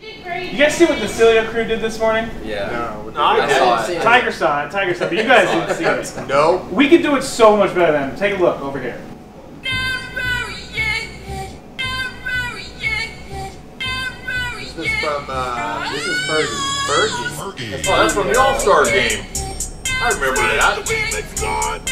You guys see what the Celia crew did this morning? Yeah. No, No, I I saw it. Tiger saw it, Tiger saw it, but you guys didn't see it. no. We could do it so much better than them. Take a look over here. This is from, uh, this is Fergie. Fergie? Oh, that's from the All Star game. I remember that.